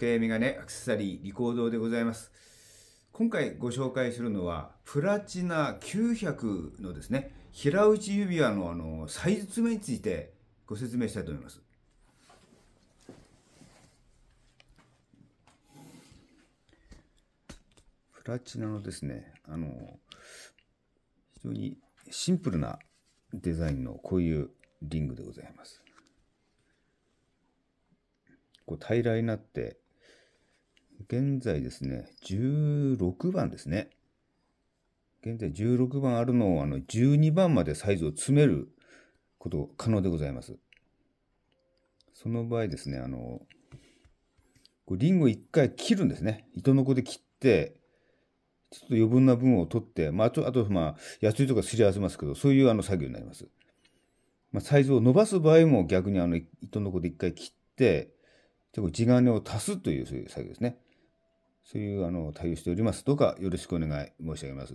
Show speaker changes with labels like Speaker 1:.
Speaker 1: 計、メガネ、アクセサリー、リコードでございます。今回ご紹介するのは、プラチナ900のですね、平打ち指輪のあのサイズ詰めについてご説明したいと思います。プラチナのですね、あの、非常にシンプルなデザインのこういうリングでございます。こう平らになって、現在ですね、16番ですね。現在16番あるのをあの12番までサイズを詰めること可能でございます。その場合ですね、あの、こリングを一回切るんですね。糸のこで切って、ちょっと余分な分を取って、まあ、あと、あと、まあ、安いとかすり合わせますけど、そういうあの作業になります。まあ、サイズを伸ばす場合も逆にあの糸のこで一回切って、地金を足すというそういう作業ですね。そういうあの対応しております。どうかよろしくお願い申し上げます。